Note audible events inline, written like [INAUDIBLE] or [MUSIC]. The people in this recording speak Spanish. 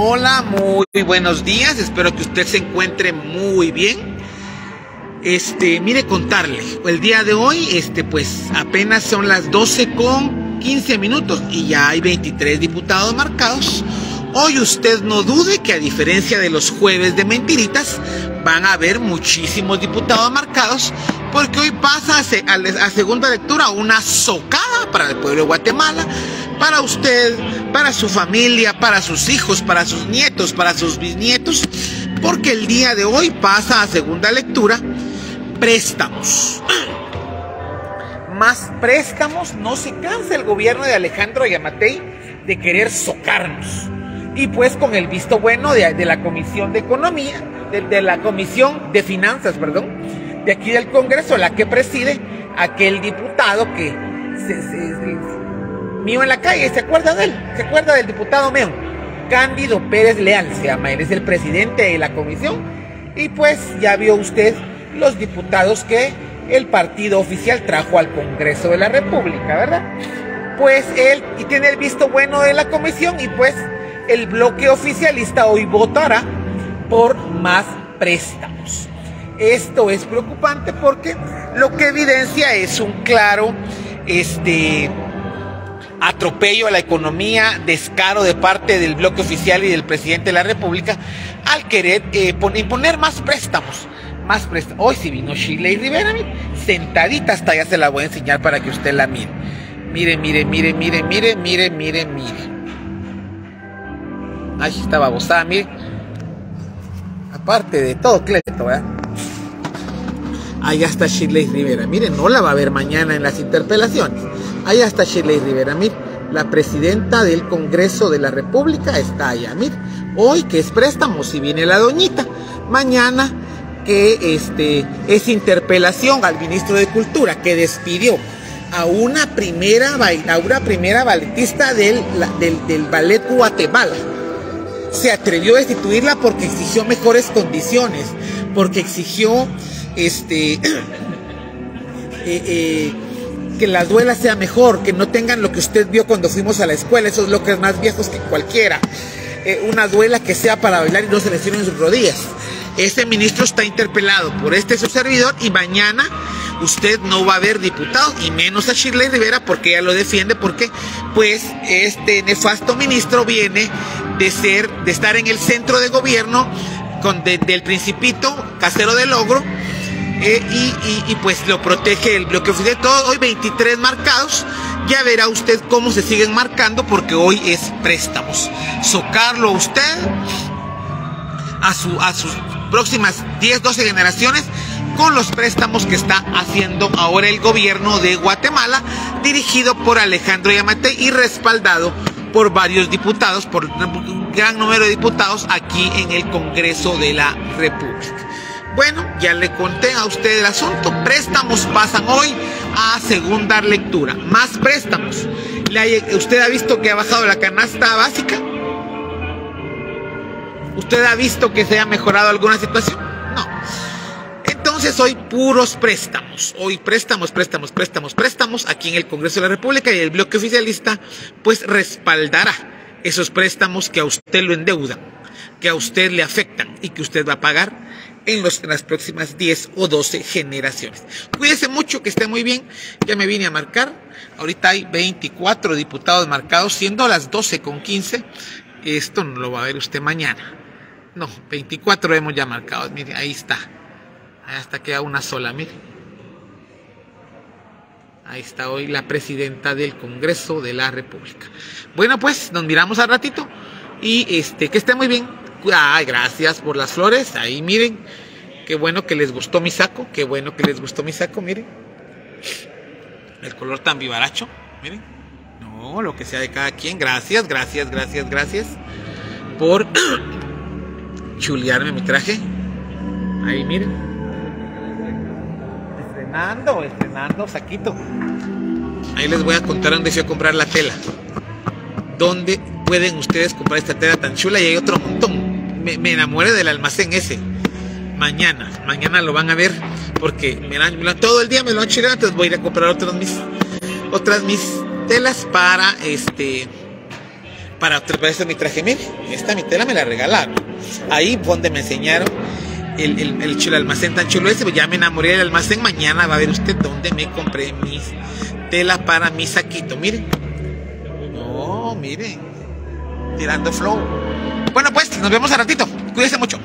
Hola, muy buenos días. Espero que usted se encuentre muy bien. Este, mire contarle, el día de hoy, este, pues apenas son las 12 con 15 minutos y ya hay 23 diputados marcados. Hoy usted no dude que a diferencia de los jueves de mentiritas, van a haber muchísimos diputados marcados porque hoy pasa a, segunda lectura una socada para el pueblo de Guatemala, para usted, para su familia, para sus hijos, para sus nietos, para sus bisnietos, porque el día de hoy pasa a segunda lectura préstamos. Más préstamos, no se cansa el gobierno de Alejandro Yamatei de querer socarnos. Y pues con el visto bueno de, la Comisión de Economía, de, la Comisión de Finanzas, perdón, de aquí del Congreso, la que preside aquel diputado que mío en la calle, ¿se acuerda de él? ¿Se acuerda del diputado mío? Cándido Pérez Leal se llama, él es el presidente de la comisión. Y pues ya vio usted los diputados que el partido oficial trajo al Congreso de la República, ¿verdad? Pues él y tiene el visto bueno de la comisión y pues el bloque oficialista hoy votará por más préstamos. Esto es preocupante porque lo que evidencia es un claro este atropello a la economía, descaro de parte del bloque oficial y del presidente de la República al querer eh, imponer más préstamos más presta. Hoy sí vino Shirley Rivera, sentadita hasta allá se la voy a enseñar para que usted la mire. Mire, mire, mire, mire, mire, mire, mire, mire. Ahí está babosada, mire. Aparte de todo, Cleto, ¿verdad? Allá está Shirley Rivera. Mire, no la va a ver mañana en las interpelaciones. Allá está Shirley Rivera, mire. La presidenta del Congreso de la República está allá, mire. Hoy que es préstamo, si viene la doñita. Mañana que este, es interpelación al ministro de Cultura que despidió a una primera, a una primera balletista del, del, ballet Guatemala. Se atrevió a destituirla porque exigió mejores condiciones, porque exigió este, [COUGHS] eh, eh, que la duela sea mejor, que no tengan lo que usted vio cuando fuimos a la escuela, esos locos más viejos que cualquiera. Eh, una duela que sea para bailar y no se lesionen sus rodillas. Este ministro está interpelado por este su servidor y mañana usted no va a ver diputado y menos a Shirley Rivera porque ella lo defiende porque pues este nefasto ministro viene de ser de estar en el centro de gobierno con del principito casero de logro eh, y, pues lo protege el bloque oficial. Hoy 23 marcados. Ya verá usted cómo se siguen marcando porque hoy es préstamos. Socarlo a usted a, su, a sus próximas 10, 12 generaciones con los préstamos que está haciendo ahora el gobierno de Guatemala, dirigido por Alejandro Yamate y respaldado por varios diputados, por un gran número de diputados aquí en el Congreso de la República. Bueno, ya le conté a usted el asunto. Préstamos pasan hoy a segunda lectura. Más préstamos. ¿Usted ha visto que ha bajado la canasta básica? ¿Usted ha visto que se ha mejorado alguna situación? No. Entonces hoy puros préstamos, hoy préstamos, préstamos, préstamos, préstamos aquí en el Congreso de la República y el bloque oficialista pues respaldará esos préstamos que a usted lo endeudan, que a usted le afectan y que usted va a pagar en, los, las próximas 10 o 12 generaciones. Cuídese mucho, que esté muy bien. Ya me vine a marcar. Ahorita hay 24 diputados marcados, siendo las 12 con 15. Esto no lo va a ver usted mañana. No, 24 hemos ya marcado. Mire, ahí está. Hasta queda una sola, mire. Ahí está hoy la presidenta del Congreso de la República. Bueno, pues nos miramos al ratito y este que esté muy bien. Ay, gracias por las flores. Ahí miren. Qué bueno que les gustó mi saco. Qué bueno que les gustó mi saco, miren. El color tan vivaracho, miren. No, lo que sea de cada quien. Gracias, gracias, gracias, gracias por [CLEARS THROAT] chulearme mi traje. Ahí miren. Estrenando, estrenando saquito. Ahí les voy a contar dónde fui a comprar la tela. ¿Dónde pueden ustedes comprar esta tela tan chula? Y hay otro montón. Me, me enamoré del almacén ese. Mañana, mañana lo van a ver porque me todo el día me lo han chuleado, entonces voy a ir a comprar otras mis, otras mis telas para este para otro mi traje. Mire, esta mi tela me la regalaron. Ahí donde me enseñaron el, el, el chulo almacén tan chulo ese, pues ya me enamoré del almacén. Mañana va a ver usted dónde me compré mis telas para mi saquito. Miren. No, miren. Tirando flow. Bueno, pues nos vemos a ratito. Cuídense mucho.